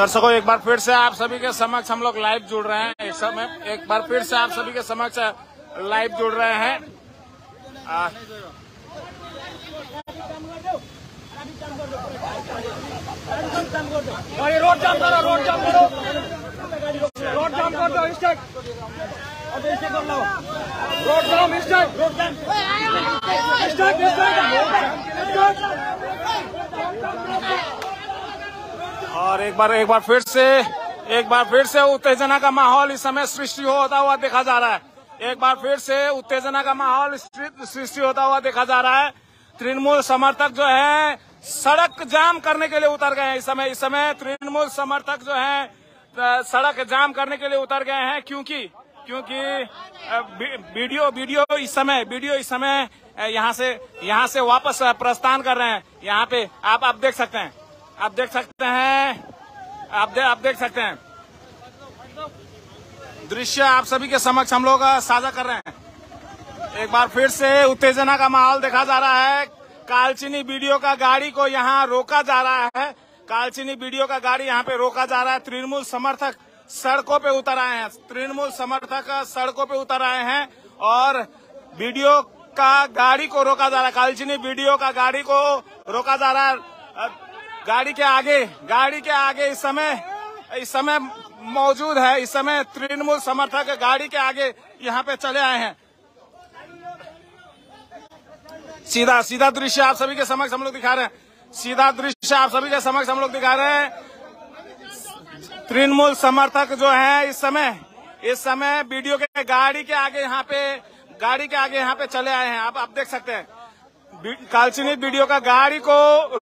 दर्शकों, एक बार फिर से आप सभी के समक्ष हम लोग लाइव जुड़ रहे हैं। एक समय एक बार फिर से आप सभी के समक्ष लाइव जुड़ रहे हैं। रोड जाम करो करो। रोड जाम कर दो रोड जाम और एक बार एक बार फिर से, एक बार फिर से उत्तेजना का माहौल इस समय सृष्टि होता हुआ देखा जा रहा है। एक बार फिर से उत्तेजना का माहौल सृष्टि होता हुआ देखा जा रहा है। तृणमूल समर्थक जो है, सड़क जाम करने के लिए उतर गए हैं इस समय इस समय तृणमूल समर्थक जो है सड़क जाम करने के लिए उतर गए हैं क्योंकि क्योंकि वीडियो वीडियो इस समय वीडियो इस समय यहाँ से यहाँ से वापस प्रस्थान कर रहे हैं। यहाँ पे आप आप देख सकते हैं। आप देख सकते हैं आप दे, आप देख सकते हैं। दृश्य आप सभी के समक्ष हम लोग साझा कर रहे हैं। एक बार फिर से उत्तेजना का माहौल देखा जा रहा है। कालचिनी वीडियो का गाड़ी को यहाँ रोका जा रहा है। कालचिनी वीडियो का गाड़ी यहाँ पे रोका जा रहा है। तृणमूल समर्थक सड़कों पे उतर आए हैं। तृणमूल समर्थक सड़कों पे उतर आए हैं और वीडियो का गाड़ी को रोका जा रहा है। कालचिनी वीडियो का गाड़ी को रोका जा रहा है। गाड़ी के आगे, गाड़ी के आगे इस समय इस समय मौजूद है, इस समय तृणमूल समर्थक गाड़ी के आगे यहाँ पे चले आए हैं। सीधा सीधा दृश्य आप सभी के समक्ष हम लोग दिखा रहे हैं। सीधा दृश्य आप सभी के समक्ष हम लोग दिखा रहे हैं। तृणमूल समर्थक जो है इस समय इस समय वीडियो के गाड़ी के आगे यहाँ पे, गाड़ी के आगे यहाँ पे चले आए हैं। आप आप देख सकते हैं। कालचिनी वीडियो का गाड़ी को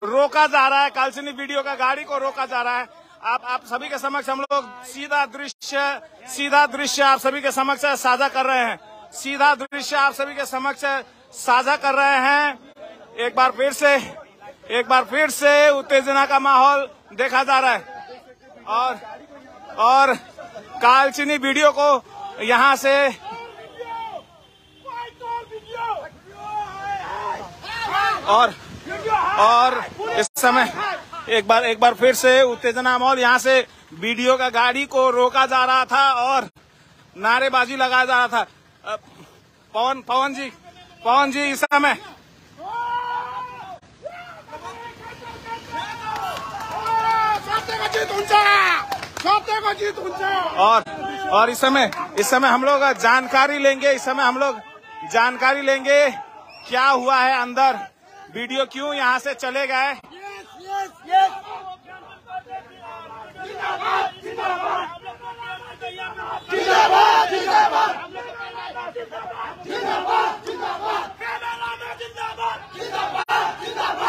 रोका जा रहा है, कालचिनी वीडियो का गाड़ी को रोका जा रहा है। आप आप सभी के समक्ष हम लोग सीधा दृश्य सीधा दृश्य आप सभी के समक्ष साझा कर रहे हैं। सीधा दृश्य आप सभी के समक्ष साझा कर रहे हैं। एक बार फिर से, एक बार फिर से उत्तेजना का माहौल देखा जा रहा है। और और कालचिनी वीडियो को यहाँ से और और इस समय एक बार एक बार फिर से उत्तेजना माहौल यहाँ से वीडियो का गाड़ी को रोका जा रहा था और नारेबाजी लगाया जा रहा था। पवन पवन जी पवन जी, इस समय और और इस समय इस समय हम लोग जानकारी लेंगे, इस समय हम लोग जानकारी लेंगे क्या हुआ है अंदर। वीडियो क्यों यहाँ से चले गए?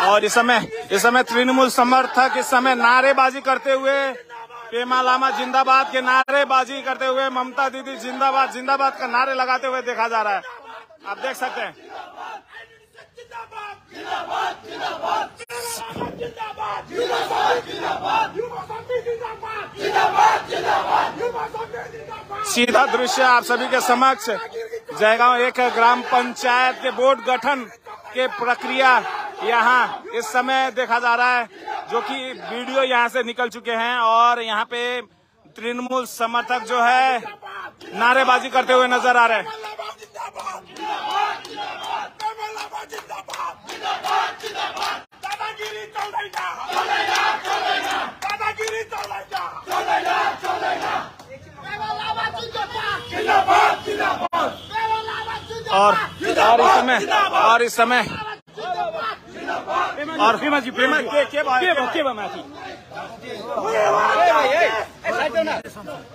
और इस समय इस समय तृणमूल समर्थक इस समय नारेबाजी करते हुए पेमा लामा जिंदाबाद के नारेबाजी करते हुए ममता दीदी जिंदाबाद जिंदाबाद का नारे लगाते हुए देखा जा रहा है। आप देख सकते हैं। सीधा दृश्य आप सभी के समक्ष। जयगांव एक ग्राम पंचायत के बोर्ड गठन के प्रक्रिया यहाँ इस समय देखा जा रहा है जो कि वीडियो यहाँ से निकल चुके हैं और यहाँ पे तृणमूल समर्थक जो है नारेबाजी करते हुए नज़र आ रहे हैं। और और इस समय और इस समय और प्रेमा जी प्रेमा के के भयो के भयो के भयो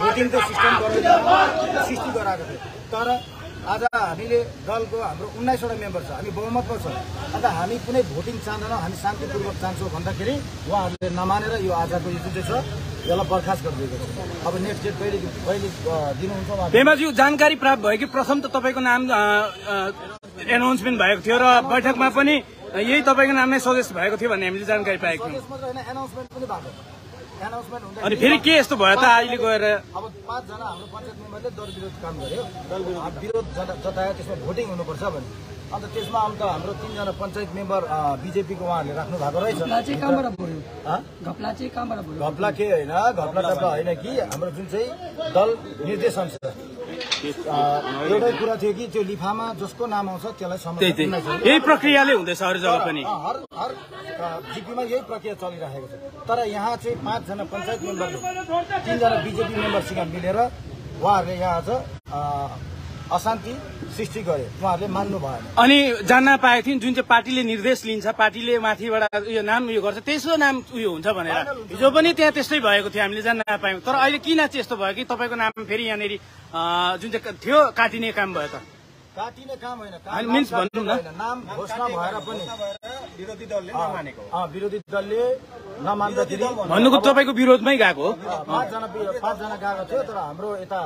भोटिङको सिस्टम सृष्टि गराएको थियो। तर आज हामीले दलको हाम्रो उन्नाइसवटा मेम्बर छ हामी बहुमतमा छौँ। अन्त हामी कुनै भोटिङ चाहँदैनौँ हामी शान्तिपूर्वक चाहन्छौँ भन्दाखेरि उहाँहरूले नमानेर यो आजको यो जुन चाहिँ छ यसलाई बर्खास्त गरिदिएको छ। अब नेक्स्ट डेट कहिले कहिले दिनुहुन्छ? पेमाजी जानकारी प्राप्त भयो कि? प्रथम त तपाईँको नाम एनाउन्समेन्ट भएको थियो र बैठकमा पनि यही तपाईँको नाम नै सजेस्ट भएको थियो भन्ने हामीले जानकारी पाएको थियौँ। एनाउन्समेन्ट पनि भएको। अनि फेरि के यस्तो भयो त अहिले गएर? अब पाँचजना हाम्रो पञ्चायत मेम्बरले दल विरोध काम गर्यो। दल विरोध विरोध जता- जतायो त्यसमा भोटिङ हुनुपर्छ भने। अन्त त्यसमा अन्त हाम्रो तिनजना पञ्चायत मेम्बर बिजेपीको उहाँहरूले राख्नु भएको रहेछ। घपला के होइन? घपला होइन कि हाम्रो जुन चाहिँ दल निर्देश अनुसार अ, एउटै कुरा थियो कि त्यो लिफामा जसको नाम आउँछ त्यसलाई यही प्रक्रियाले हुँदैछ अरू जग्गा पनि। हर हर जिपीमा यही प्रक्रिया चलिरहेको छ। तर यहाँ चाहिँ पाँचजना पञ्चायत मेम्बरले तिनजना बिजेपी मेम्बरसित मिलेर उहाँहरूले यहाँ आज अशान्ति सृष्टि गरे। उहाँहरूले मान्नु भएन। अनि जान्न पाएको थियौँ जुन चाहिँ पार्टीले निर्देश लिन्छ पार्टीले माथिबाट उयो नाम उयो गर्छ त्यसो नाम उयो हुन्छ भनेर। हिजो पनि त्यहाँ त्यस्तै भएको थियो हामीले जान्न पायौँ। तर अहिले किन चाहिँ यस्तो भयो कि तपाईँको नाम फेरि यहाँनिर अ, जुन चाहिँ थियो काटिने काम भयो त? काटिने काम होइन। नाम। होइन, घोषणा भएर पनि विरोधी दलले नमानेको विरोधी दलले नमान्दाखेरि भन्नुको तपाईँको विरोधमै गएको हो? पाँचजना पाँचजना गएको थियो तर हाम्रो यता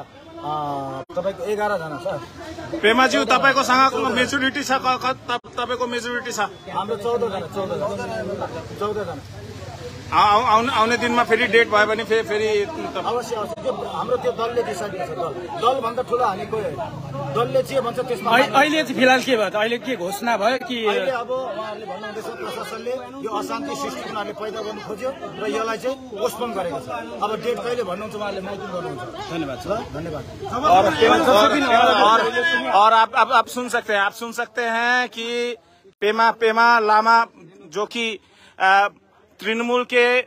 तपाईँको एघारजना छ। पेमाज्यू तपाईँको सँगको मेजोरिटी छ क- क- तप- तपाईँको मेजोरिटी छ। हाम्रो चौधजना चौधजना। चौधजना। आउने आउने दिनमा फेरि डेट भयो भने फेरि फेरि अवश्य अवश्य। त्यो हाम्रो त्यो दलले गर्छ दल। दलभन्दा ठुलो होइन। दलले जे भन्छ त्यसमा अहिले चाहिँ फिलहाल के भयो त? अहिले के घोषणा भयो कि अहिले अब उहाँहरूले भन्नुहुँदैछ प्रशासनले यो अशान्ति सृष्टि उनीहरूले पैदा गर्नु खोज्यो र यसलाई चाहिँ पोस्टपोन गरेको छ। अब डेट कहिले भन्नुहुन्छ उहाँहरूले माइकिङ गर्नुहुन्छ धन्यवाद ल धन्यवाद। और आप, आप आप सुन सकते हैं आप सुन सकते हैं कि पेमा पेमा लामा जो कि तृणमूल के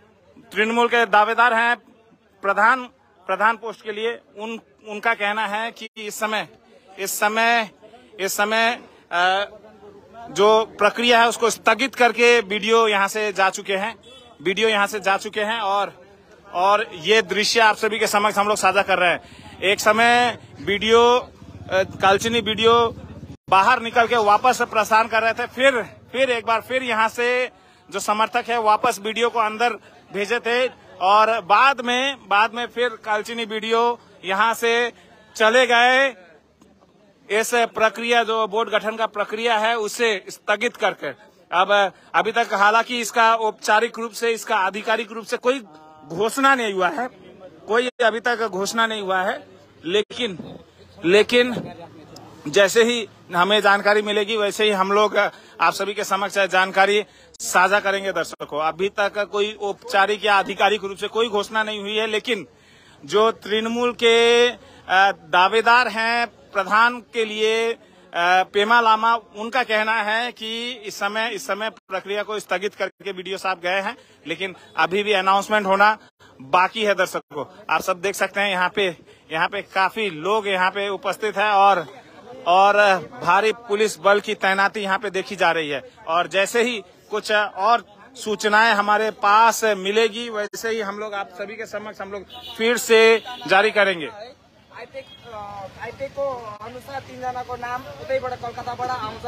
तृणमूल के दावेदार हैं प्रधान प्रधान पोस्ट के लिए। उन उनका कहना है कि इस समय इस समय इस समय अ, जो प्रक्रिया है उसको स्थगित करके वीडियो यहाँ से जा चुके हैं। वीडियो यहाँ से जा चुके हैं और और ये दृश्य आप सभी के समक्ष हम लोग साझा कर रहे हैं। एक समय वीडियो कालचिनी वीडियो बाहर निकल के वापस प्रसारण कर रहे थे फिर फिर एक बार फिर यहाँ से जो समर्थक है, वापस वीडियो को अंदर भेजे थे और बाद में बाद में फिर कालचिनी वीडियो यहाँ से चले गए। इस प्रक्रिया, जो बोर्ड गठन का प्रक्रिया है, उसे स्थगित करके। अब, अभी तक हालाँकि इसका औपचारिक रूप से, इसका आधिकारिक रूप से कोई घोषणा नहीं हुआ है। कोई अभी तक घोषणा नहीं हुआ है। लेकिन लेकिन जैसे ही हमें जानकारी मिलेगी, वैसे ही हम लोग, आप सभी के समक्ष जानकारी साझा करेंगे दर्शकों। अभी तक कोई औपचारिक या आधिकारिक रूप से कोई घोषणा नहीं हुई है, लेकिन जो तृणमूल के दावेदार हैं, प्रधान के लिए पेमा लामा, उनका कहना है कि इस समय इस समय प्रक्रिया को स्थगित करके वीडियो साहब गए हैं, लेकिन अभी भी अनाउंसमेंट होना बाकी है दर्शकों। आप सब देख सकते हैं, यहाँ पे यहाँ पे काफ़ी लोग यहाँ पे उपस्थित है और और, भारी पुलिस बल की तैनाती यहाँ पे देखी जा रही है। और जैसे ही कुछ और सूचनाएँ हमारे पास मिलेगी। वैसे ही हम लोग आप सभी के समक्ष हम लोग फिर से जारी करेंगे। आइपेक को अनुसार तिनजनाको नाम उतैबाट कलकत्ताबाट आउँछ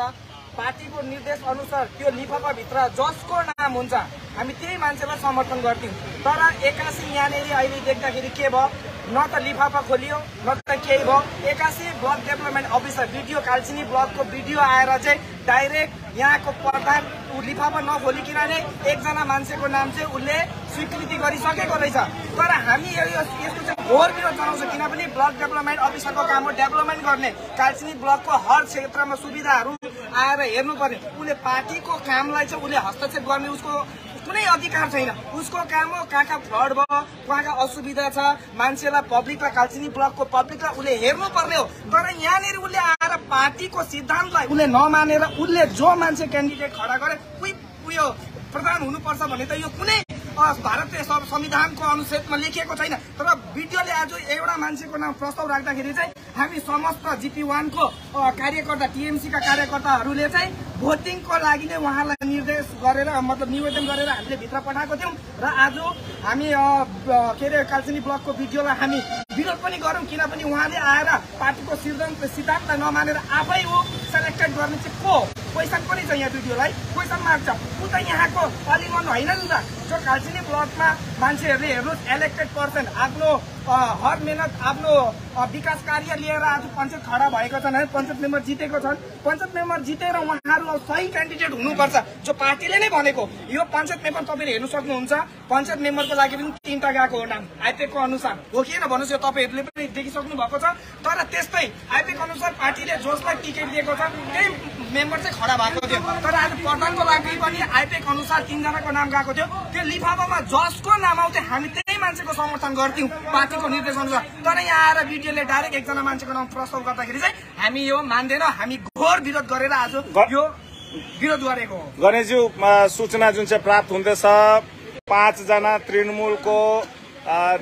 पार्टीको निर्देश अनुसार त्यो लिफाफाभित्र जसको नाम हुन्छ हामी त्यही मान्छेलाई समर्थन गर्थ्यौँ। तर एक्कासी यहाँनिर अहिले देख्दाखेरि के भयो? न त लिफाफा खोलियो न त केही भयो। एक्कासी block development officer BDO Kalchini ब्लकको BDO आएर चाहिँ डाइरेक्ट यहाँको प्रधान ऊ लिफाफा नखोलिकन नै एकजना मान्छेको नाम चाहिँ उसले स्वीकृति गरिसकेको रहेछ। तर हामी यो- यसको चाहिँ घोर विरोध जनाउँछ किनभने ब्लक डेभलपमेन्ट अफिसरको काम हो डेभलपमेन्ट गर्ने। कालचिनी ब्लकको हर क्षेत्रमा सुविधाहरू आएर हेर्नुपर्ने उसले पार्टीको कामलाई चाहिँ उसले हस्तक्षेप गर्ने उसको कुनै अधिकार छैन। उसको काम हो कहाँ कहाँ फ्लड भयो कहाँ कहाँ असुविधा छ मान्छेलाई पब्लिकलाई कालचिनी ब्लकको पब्लिकलाई उसले हेर्नु पर्ने हो। तर यहाँनिर उसले आएर पार्टीको सिद्धान्तलाई उसले नमानेर उसले जो मान्छे क्यान्डिडेट खडा गरे उयो प्रधान हुनुपर्छ भने त यो कुनै भारतीय संविधानको अनुच्छेदमा लेखिएको छैन। तर भिडियोले आज एउटा मान्छेको नाम प्रस्ताव राख्दाखेरि चाहिँ हामी समस्त जिपी वानको कार्यकर्ता टिएमसीका कार्यकर्ताहरूले चाहिँ भोटिङको लागि नै उहाँलाई निर्देश गरेर मतलब निवेदन गरेर हामीले भित्र पठाएको थियौँ। र आज हामी के अरे कालचिनी ब्लकको भिडियोलाई हामी विरोध पनि गरौँ किनभने उहाँले आएर पार्टीको सिद्धान्त सिद्धान्तलाई नमानेर आफै ऊ सेलेक्टेड गर्ने चाहिँ को? क्वेसन पनि छ यहाँ भिडियोलाई क्वेसन मार्क छ ऊ त यहाँको पार्लिमन होइन नि त। जो कालचिनी ब्लकमा मान्छेहरूले हेर्नुहोस् इलेक्टेड पर्सन आफ्नो हर मेहनत आफ्नो विकास कार्य लिएर आज पञ्चायत खडा भएको छन् है पञ्चायत मेम्बर जितेको छन्। पञ्चायत मेम्बर जितेर उहाँहरू सही क्यान्डिडेट हुनुपर्छ। जो पार्टीले नै भनेको। यो पञ्चायत मेम्बर तपाईँले हेर्नु सक्नुहुन्छ। पञ्चायत मेम्बरको लागि पनि तिनवटा गएको हो नाम। आइपेकको अनुसार। हो कि भन्नुहोस् यो तपाईँहरूले पनि देखिसक्नु भएको छ। तर त्यस्तै आइपेक अनुसार पार्टीले जसलाई टिकट दिएको छ। त्यही मेम्बर चाहिँ खडा भएको थियो। तर आज प्रधानको लागि पनि आइपेक अनुसार तिनजनाको नाम गएको थियो। त्यो लिफाफामा जसको नाम आउँथ्यो हामी त्यही मान्छेको समर्थन गर्थ्यौँ पार्टीको निर्देश अनुसार। तर यहाँ आएर बिडिओले डाइरेक्ट एकजना मान्छेको नाम प्रस्ताव गर्दाखेरि चाहिँ हामी यो मान्दैनौँ हामी घोर विरोध गरेर आज यो विरोध गरेको हो। गणेशज्यू सूचना जुन चाहिँ प्राप्त हुँदैछ पाँचजना तृणमूलको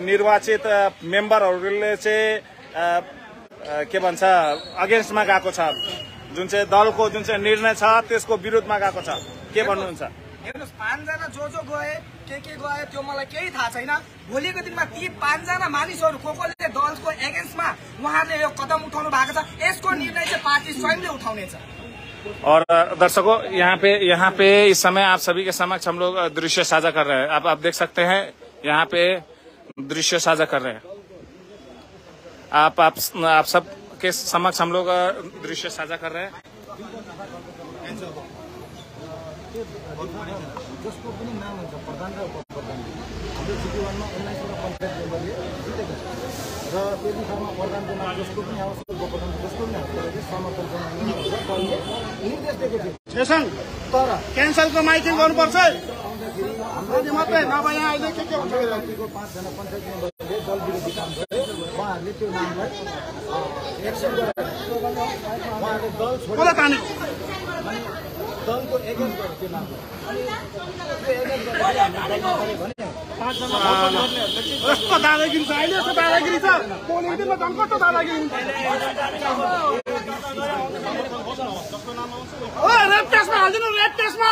निर्वाचित मेम्बरहरूले चाहिँ के भन्छ अगेन्स्टमा गएको छ। जुन चाहिँ दलको जुन चाहिँ निर्णय छ त्यसको विरोधमा गएको छ। के भन्नुहुन्छ? हेर्नुहोस् पाँचजना जो जो गए के के गए त्यो मलाई केही थाहा छैन। भोलिको दिनमा ती पाँचजना मानिसहरू को कोले दलको एगेन्स्टमा उहाँहरूले यो कदम उठाउनु भएको छ। यसको निर्णय चाहिँ पार्टी स्वयंले उठाउनेछ और दर्शकों यहाँ पे यहाँ पे इस समय आप सभी के समक्ष हम लोग दृश्य साझा कर रहे हैं। आप आप देख सकते हैं यहाँ पे दृश्य साझा कर रहे हैं। आप आप आप सब के समक्ष हम लोग दृश्य साझा कर रहे हैं। जसको पनि नाम हुन्छ प्रधान र उपप्रधान हाम्रो जिटी उन्नाइसवटा पञ्चायत मेम्बरले जितेको छ र त्यो विषयमा प्रधानको नाम जसको पनि आवश्यक उपप्रधानको जसको पनि आवश्यक समर्थन निर्देश दिएको थियो तर क्यान्सलको माइकिङ गर्नुपर्छ हाम्रो मात्रै नभए यहाँ अहिले के के हुन्छ पाँचजना पञ्चायत मेम्बरले दल विरोधी काम गरे उहाँहरूले त्यो नामलाई एक्सेप्ट गरेर उहाँहरूले दल छोडेर दलको एगेन्स्ट गर्यो त्यो नामलाई अनि त्यो एगेन्स्ट गरेर हामीले दलमा गऱ्यो भने पाँचजना। यस्तो दादागिरी छ अहिले यस्तो दादागिरी छ। पोलिङ दिनमा झन् कस्तो दादागिरी हुन्छ। ओ रेप टेस्टमा हालिदिनु रेप टेस्टमा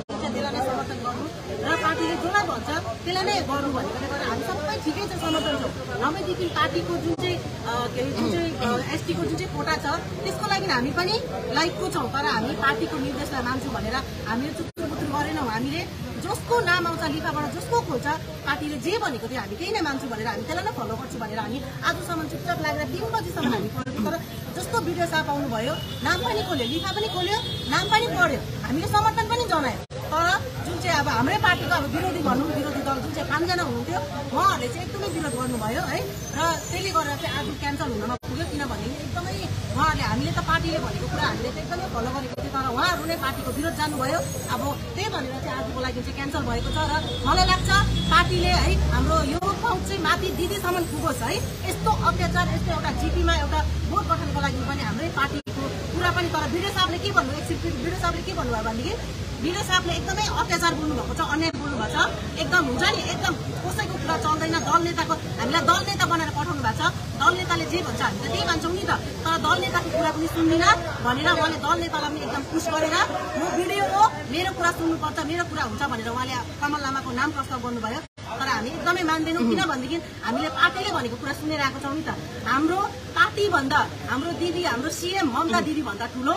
भन्छ? त्यसलाई नै गर्नु भनेकोले गर्दा हामी सबै ठिकै छ समर्थन छौँ। नभएदेखि पार्टीको जुन चाहिँ के अरे जुन चाहिँ एसटीको जुन चाहिँ कोटा छ त्यसको लागि हामी पनि लाइकको छौँ। तर हामी पार्टीको निर्देशलाई मान्छौँ भनेर हामीले चुत्रु बुत्रु गरेनौँ। हामीले जसको नाम आउँछ लिफाबाट जसको खोल्छ पार्टीले जे भनेको थियो हामी त्यही नै मान्छौँ भनेर हामी त्यसलाई नै फलो गर्छौँ भनेर हामी आजसम्म चुपचाप लागेर तिन बजीसम्म हामी पढ्यौँ तर जस्तो भिडियो साप आउनुभयो नाम पनि खोल्यो लिफा पनि खोल्यो नाम पनि पढ्यो। हामीले समर्थन पनि जनायौँ। तर जुन चाहिँ अब हाम्रै पार्टीको अब विरोधी भनौँ विरोधी दल जुन चाहिँ पाँचजना हुनुहुन्थ्यो उहाँहरूले चाहिँ एकदमै विरोध गर्नुभयो है? र त्यसले गर्दा चाहिँ आज क्यान्सल हुन नपुग्यो किनभने एकदमै उहाँहरूले हामीले त पार्टीले भनेको कुरा हामीले त एकदमै फलो गरेको थियो तर उहाँहरू नै पार्टीको विरोध जानुभयो। अब त्यही भनेर चाहिँ आजको लागि चाहिँ क्यान्सल भएको छ र मलाई लाग्छ पार्टीले है हाम्रो यो पहुँच चाहिँ माथि दिदीसम्म पुगोस् है? यस्तो अत्याचार यस्तो एउटा जिपीमा एउटा बोर्ड गठनको लागि पनि हाम्रै पार्टीको कुरा पनि तर भिडियो साहबले के भन्नुभयो? एकछिन भिडियो साहबले के भन्नुभयो भनेदेखि भिडियो साहबले एकदमै अत्याचार बोल्नुभएको छ अन्याय बोल्नुभएको छ। एकदम हुन्छ नि एकदम कसैको कुरा चल्दैन। दल नेताको हामीलाई दल नेता बनाएर पठाउनु भएको छ। दल नेताले जे भन्छ हामी त त्यही मान्छौँ नि त। तर दल नेताको कुरा पनि सुन्दिनँ भनेर उहाँले दल नेतालाई पनि एकदम पुस गरेर म भिडियो हो मेरो कुरा सुन्नुपर्छ मेरो कुरा हुन्छ भनेर उहाँले कमल लामाको नाम प्रस्ताव गर्नुभयो। तर हामी एकदमै मान्दैनौँ। किनभनेदेखि हामीले पार्टीले भनेको कुरा सुनेर आएको छौँ नि त। हाम्रो पार्टीभन्दा हाम्रो दिदी हाम्रो सिएम ममता दिदी भन्दा ठुलो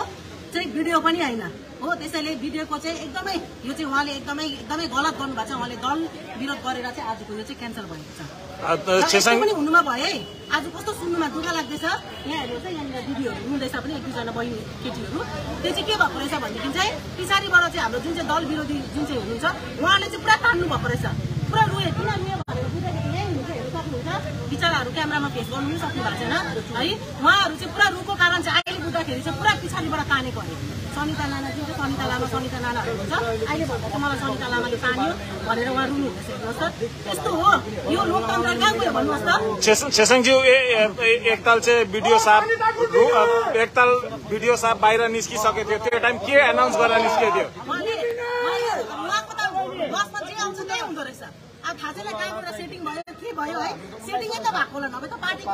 चाहिँ भिडियो पनि होइन। हो त्यसैले भिडियोको चाहिँ एकदमै यो चाहिँ उहाँले एकदमै एकदमै गलत गर्नुभएको छ। उहाँले दल विरोध गरेर चाहिँ आजको यो चाहिँ क्यान्सल भएको छ। पनि हुनुमा भयो है। आज कस्तो सुन्नुमा दुःख लाग्दैछ? यहाँ हेर्नुहोस् है यहाँनिर दिदीहरू हुनुहुँदैछ पनि एक दुईजना बहिनी केटीहरू। त्यो चाहिँ के भएको रहेछ भनेदेखि चाहिँ पछाडिबाट चाहिँ हाम्रो जुन चाहिँ दल विरोधी जुन चाहिँ हुनुहुन्छ उहाँले चाहिँ पुरा तान्नु भएको रहेछ। पुरा रोए किन रोयो भनेर बुझ्दाखेरि यहीँ हुनुहुन्छ हेर्नु सक्नुहुन्छ। बिचराहरू क्यामेरामा फेस गर्नु पनि सक्नु भएको छैन। है उहाँहरू चाहिँ पुरा रुखको कारण चाहिँ बुझ्दाखेरि चाहिँ पुरा पछाडिबाट तानेको अरे सनिता लामा जुन चाहिँ सनिता लामा सनिता लामाहरू हुन्छ अहिले भन्दा चाहिँ मलाई सनिता लामाले तान्यो भनेर उहाँ रुनु हुँदैछ हेर्नुहोस् त। यस्तो हो। यो लोकतन्त्र कहाँ गयो भन्नुहोस् त। छेस- छेसाङज्यू एकताल चाहिँ भिडियो साहब एकताल भिडियो साहब बाहिर निस्किसकेको थियो। त्यो टाइम के एनाउन्स गरेर निस्केको थियो? उहाँले उहाँले उहाँको त बसमा जे आउँछ त्यही हुँदो रहेछ। अब थाहा छैन कहाँबाट सेटिङ भयो। के भयो है? सेटिङै त भएको होला नभए त पार्टीको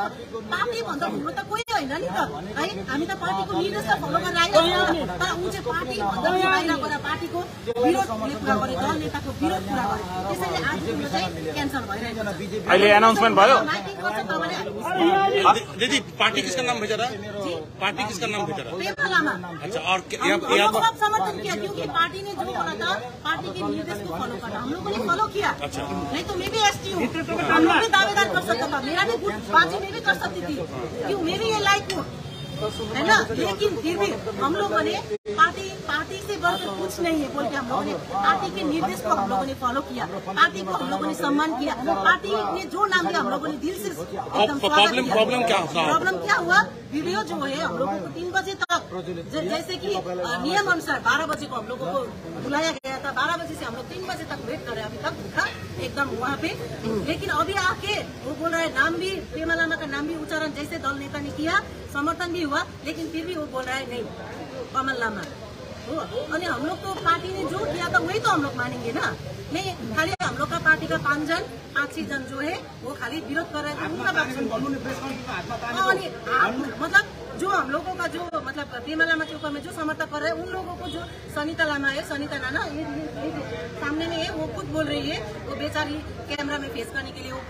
पार्टी भन्दा ठुलो त कोही होइन नि त। है हामी त पार्टीको निर्देश त फलो गरेर आइरहेको छ। तर ऊ चाहिँ पार्टी भन्दा पनि बाहिर गएर पार्टीको विरोधले कुरा गरे दल नेताको विरोध कुरा गरे। त्यसैले आज कुरो चाहिँ क्यान्सल भइरहेको छ। अहिले एनाउन्समेन्ट भयो। दीदी पार्टी किसका नाम भेजा है पार्टी किसका नाम भेजा है अच्छा और सब समर्थन किया क्योंकि पार्टी ने जो बोला था पार्टी के निर्देश को फॉलो करना। हम लोगों ने फॉलो किया नहीं तो मैं भी एस हूँ। हम लोग भी दावेदार कर सकता था। मेरा भी बाजी में भी कर सकती थी। क्यों? मैं भी ये लायक हूँ। है ना? लेकिन फिर भी हम लोगों ने पार्टी से कुछ नहीं है बोल के हम लोगों ने पार्टी के निर्देश को हम लोगों ने फॉलो किया पार्टी को हम लोगों ने सम्मान किया पार्टी ने जो नाम दिया हम लोगों ने दिल से एकदम स्वागत प्रॉब्लम- किया। प्रॉब्लम क्या होता प्रॉब्लम क्या हुआ? वीडियो जो है हम लोगों को तीन बजे तक जैसे कि नियम अनुसार बारह बजे को हम लोगों को बुलाया गया था। बारह बजे से हम लोग तीन बजे तक वेट कर रहे हैं। अभी तक एकदम वहाँ पे। लेकिन अभी आके वो बोल रहा है नाम भी प्रेमा लामा का नाम भी उच्चारण जैसे दल नेता ने किया समर्थन भी हुआ लेकिन फिर भी वो बोल रहा है नहीं कमल लामा। हो अनि लोग तो पार्टी ने जो किया था वही तो हम लोग मानेंगे ना नहीं खाली हम लोग का पार्टी का पाँच जन पाँच छह जन जो है वो खाली विरोध कर रहे थे मतलब जो हम लोगों का जो मतलब प्रेमा लामा के ऊपर में जो समर्थक कर रहे हैं उन लोगों को जो सनिता लामा है सनिता लाना ये, ये, ये सामने में है वो खुद बोल रही है वो बेचारी कैमरा में फेस करने के लिए वो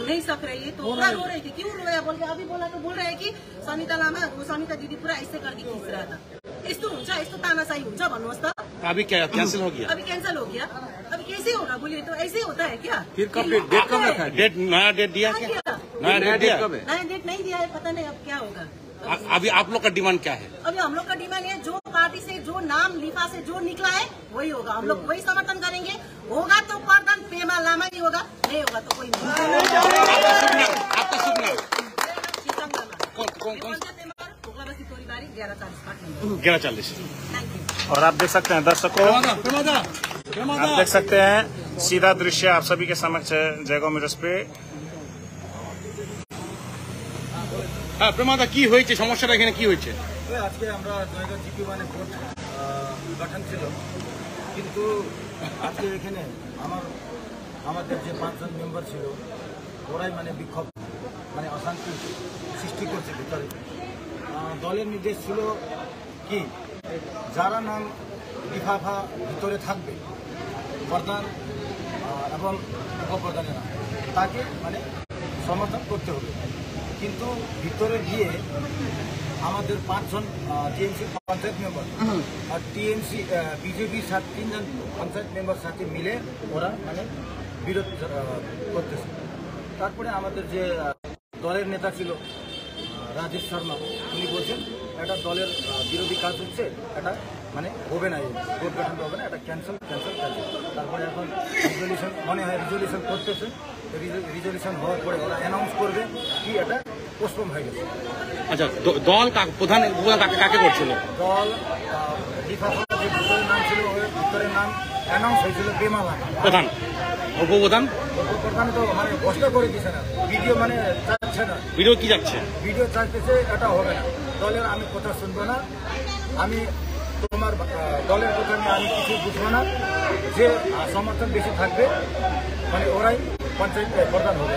नहीं सक रही है तो पूरा रो रही थी क्यों रोया बोल के अभी बोला तो बोल रहे हैं कि सनिता लामा वो सनिता दीदी पूरा ऐसे करके खींच रहा था यस्तो हुन्छ यस्तो तानासाई हुन्छ भन्नुहोस् त। अभी क्या कैंसिल हो गया? अभी कैंसिल हो गया। अभी कैसे होगा बोलिए तो ऐसे होता है क्या? फिर कब डेट डेट कब रखा डेट नया डेट दिया क्या? नया डेट दिया? नया डेट नहीं दिया है पता नहीं अब क्या होगा। अ- अभी आप लोग का डिमांड क्या है? अभी हम लोग का डिमांड है जो पार्टी से जो नाम लिफा से जो निकला है वही होगा। हम लोग वही समर्थन करेंगे। होगा तो प्रधान पेमा लामा ही होगा। नहीं होगा तो कोई नहीं। आपका शुभ नाम शीतम लामा कौन कौन कौन ग्यारह चालीस पाँच नंबर। ग्यारह चालीस थैंक यू और आप देख सकते हैं दर्शकों आप देख सकते हैं सीधा दृश्य आप सभी के समक्ष है जयगो मिरस पे হ্যাঁ প্রমাদা কি হয়েছে সমস্যাটা এখানে কি হয়েছে ওই আজকে আমরা জয়গাঁ জিপি মানে কোর্ট গঠন ছিল কিন্তু আজকে এখানে আমার আমাদের যে পাঁচজন মেম্বার ছিল ওরাই মানে বিক্ষোভ মানে অশান্তি সৃষ্টি করছে ভিতরে আহ, দলের নির্দেশ ছিল কি? যারা নাম লিফাফা ভিতরে থাকবে প্রধান এবং উপপ্রধানেরা তাকে মানে সমর্থন করতে হবে। কিন্তু ভিতরে গিয়ে আমাদের পাঁচজন টিএমসি পঞ্চায়েত মেম্বার আর টিএমসি বিজেপির সাথে তিনজন পঞ্চায়েত মেম্বার সাথে মিলে ওরা মানে বিরোধ করতেছে। তারপরে আমাদের যে দলের নেতা ছিল রাজেশ শর্মা। উনি বলছেন এটা দলের বিরোধী কাজ হচ্ছে এটা মানে হবে না ভোট গঠন হবে না এটা ক্যান্সেল ক্যান্সেল ক্যান্সেল তারপরে এখন রিজলিউশন মনে হয় রিজলিউশন করতেছে। রিজলিউশন হওয়ার পরে ওরা অ্যানাউন্স করবে কি এটা পোস্টপোন হয়ে গেছে। আচ্ছা দল প্রধান কাকে করছিল? দল লিফাফা যে নাম ছিল নাম অ্যানাউন্স হয়েছিল বেমালা প্রধান উপপ্রধান প্রধান তো মানে কষ্ট করে দিছে না। ভিডিও মানে চাচ্ছে না। ভিডিও কি যাচ্ছে? ভিডিও চাইতেছে এটা হবে না। দলের আমি কথা শুনব না। আমি তোমার দলের কথা আমি কিছু বুঝব না। যে সমর্থন বেশি থাকবে মানে ওরাই পঞ্চায়েত প্রধান হবে।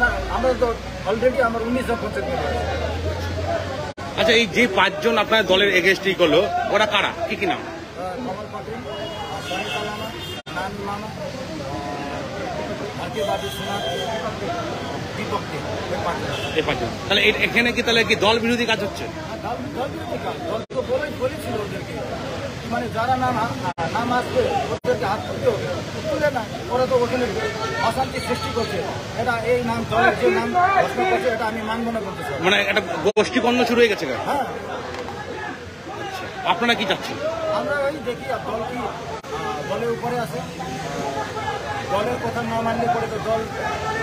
না আমরা তো অলরেডি আমার উনিশ জন পঞ্চায়েত আচ্ছা এই যে পাঁচজন আপনার দলের এগেস্টি করল ওরা কারা? কি কি নাম? কমল পাটিল লামা তাহলে এখানে কি তাহলে কি দল বিরোধী কাজ হচ্ছে? আর দল দল বিরোধী কাজ। দল তো বলেই বলেছিল ওদেরকে মানে যারা নাম নাম আসবে ওদেরকে হাত তুলতে হবে। তুলে না ওরা তো ওখানে অশান্তি সৃষ্টি করছে। এটা এই নাম দলের যে নাম করছে এটা আমি মানব না করতে মানে শুরু হয়ে গেছে হ্যাঁ। আপনারা কি চাচ্ছেন? আমরা ওই দেখি আর দল কি দলের উপরে আছে। দলের কথা না মানলে পরে তো দল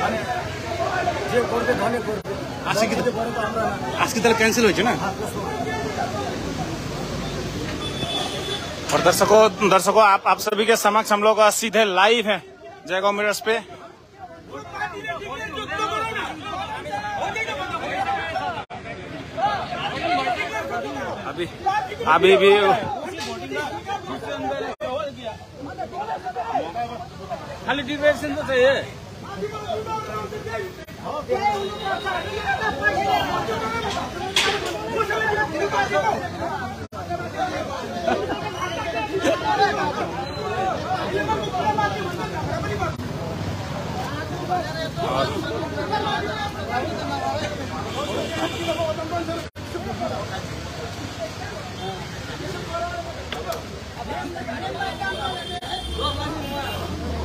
মানে যে করবে দলে করবে আজকে কি- দল যদি করে তো আমরা না। আজকে তাহলে ক্যান্সেল হয়েছে না হ্যাঁ, প্রশ্ন। और दर्शकों दर्शकों आप आप सभी के समक्ष हम लोग सीधे लाइव हैं जयगांव मिरर्स पे अभी अभी भी खालि डिभरेसन त चाहियो।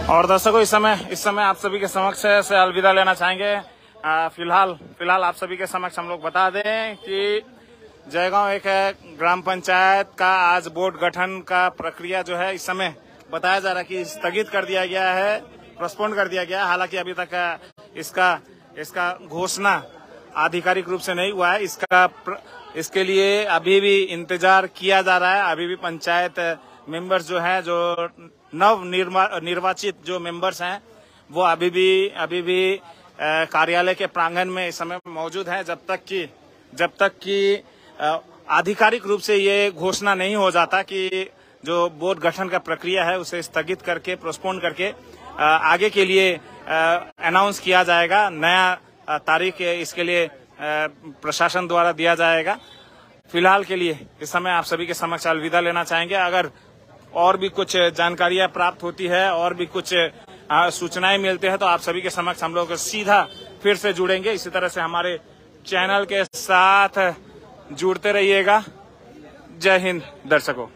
और दर्शकों इस समय इस समय आप सभी के समक्ष से अलविदा लेना चाहेंगे। फ़िलहाल फ़िलहाल आप सभी के समक्ष हम लोग बता दें कि जयगांव एक ग्राम पंचायत का आज बोर्ड गठन का प्रक्रिया जो है इस समय बताया जा रहा है कि स्थगित कर दिया गया है पोस्टपोन कर दिया गया हालाँकि अभी तक इसका इसका घोषणा आधिकारिक रूप से नहीं हुआ है। इसका प्र, इसके लिए अभी भी इंतज़ार किया जा रहा है। अभी भी पंचायत मेंबर्स जो है जो नव निर्वाचित जो मेंबर्स हैं, वो अभी भी अभी भी कार्यालय के प्रांगण में इस समय मौजूद हैं, जब तक कि, जब तक कि आधिकारिक रूप से ये घोषणा नहीं हो जाता कि जो बोर्ड गठन का प्रक्रिया है, उसे स्थगित करके प्रोस्पोन करके आगे के लिए अनाउंस किया जाएगा, नया तारीख इसके लिए प्रशासन द्वारा दिया जाएगा। फ़िलहाल के लिए, इस समय आप सभी के समक्ष अलविदा लेना चाहेंगे। अगर और भी कुछ जानकारियाँ प्राप्त होती है और भी कुछ सूचनाएँ मिलते हैं तो आप सभी के समक्ष हम लोग सीधा फिर से जुड़ेंगे। इसी तरह से हमारे चैनल के साथ जुड़ते रहिएगा। जय हिंद, दर्शकों।